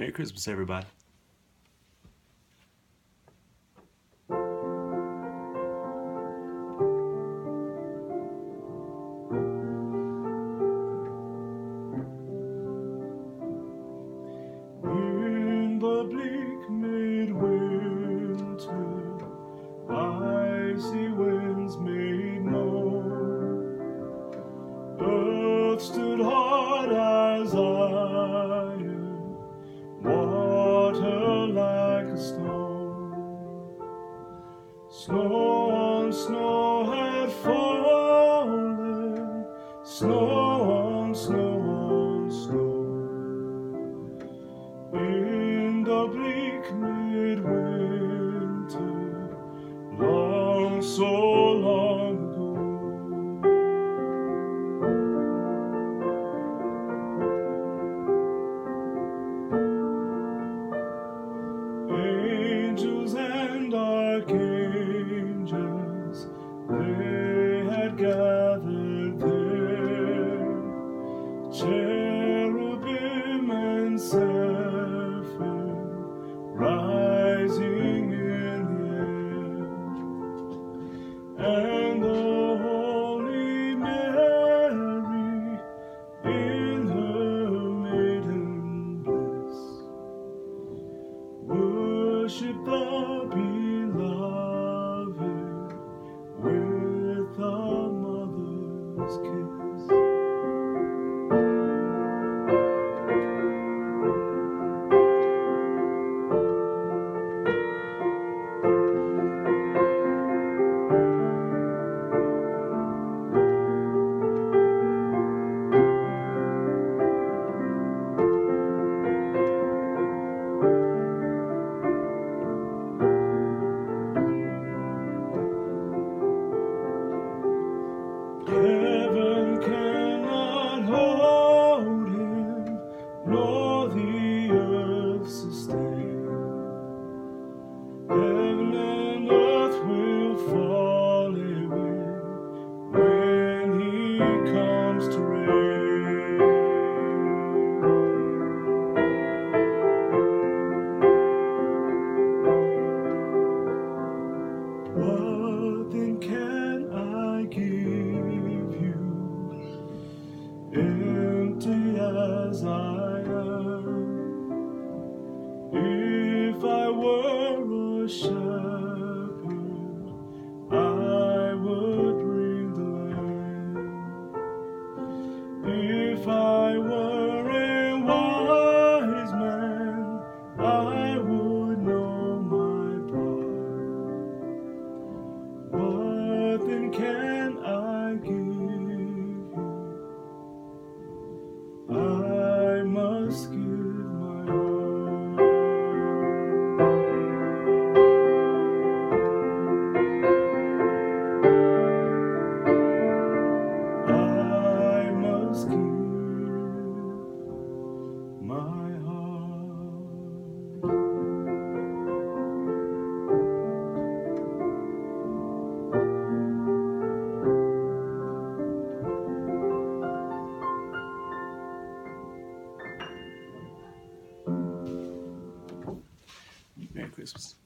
Merry Christmas, everybody. Stood hard as iron, Snow on snow had fallen, snow Cherubim and seraphim rising in the air, and the Holy Mary in her maiden bliss worship the beloved with a mother's kiss. Heaven were a shepherd, Christmas.